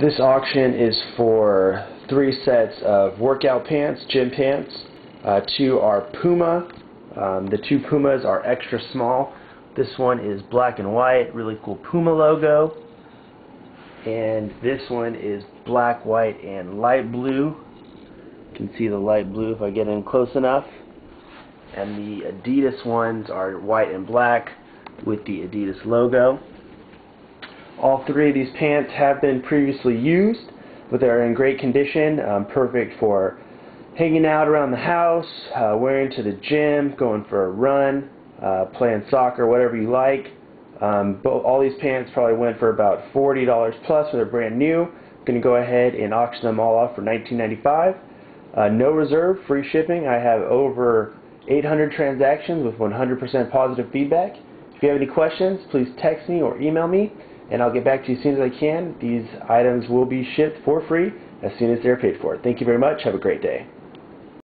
This auction is for three sets of workout pants, gym pants. Uh, two are Puma. Um, the two Pumas are extra small. This one is black and white, really cool Puma logo. And this one is black, white, and light blue. You can see the light blue if I get in close enough. And the Adidas ones are white and black with the Adidas logo. All three of these pants have been previously used, but they're in great condition, um, perfect for hanging out around the house, uh, wearing to the gym, going for a run, uh, playing soccer, whatever you like. Um, all these pants probably went for about $40 plus, so they're brand new. I'm going to go ahead and auction them all off for $19.95. Uh, no reserve, free shipping. I have over 800 transactions with 100% positive feedback. If you have any questions, please text me or email me and I'll get back to you as soon as I can. These items will be shipped for free as soon as they're paid for. Thank you very much. Have a great day.